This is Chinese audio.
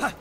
嗨